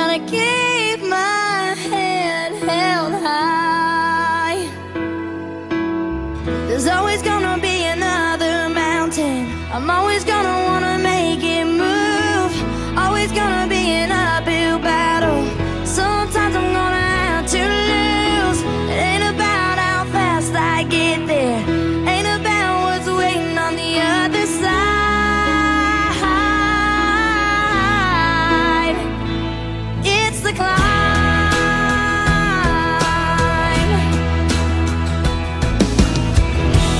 Gotta keep my head held high. There's always gonna be another mountain. I'm always gonna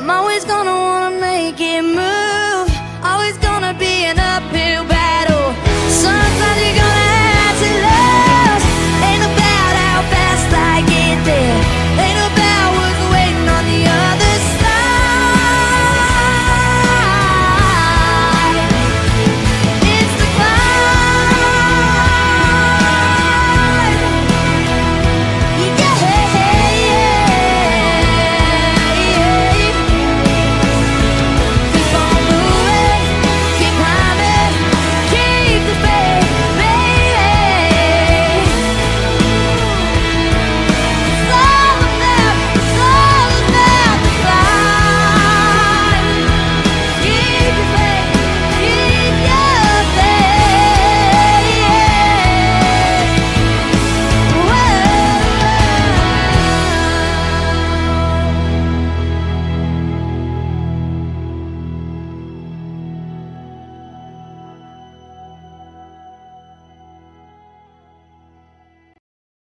There's always gonna be